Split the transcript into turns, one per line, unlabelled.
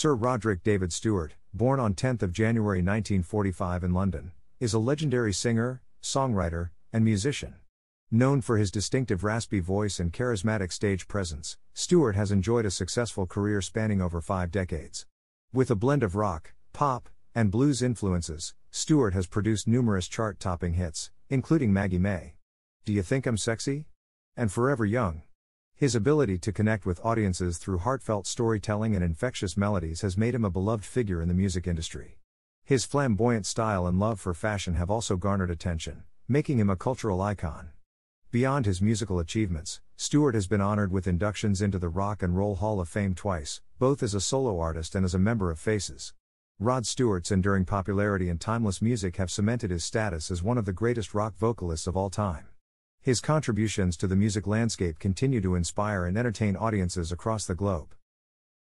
Sir Roderick David Stewart, born on 10 January 1945 in London, is a legendary singer, songwriter, and musician. Known for his distinctive raspy voice and charismatic stage presence, Stewart has enjoyed a successful career spanning over five decades. With a blend of rock, pop, and blues influences, Stewart has produced numerous chart topping hits, including Maggie May. Do You Think I'm Sexy? and Forever Young. His ability to connect with audiences through heartfelt storytelling and infectious melodies has made him a beloved figure in the music industry. His flamboyant style and love for fashion have also garnered attention, making him a cultural icon. Beyond his musical achievements, Stewart has been honored with inductions into the Rock and Roll Hall of Fame twice, both as a solo artist and as a member of Faces. Rod Stewart's enduring popularity and timeless music have cemented his status as one of the greatest rock vocalists of all time. His contributions to the music landscape continue to inspire and entertain audiences across the globe.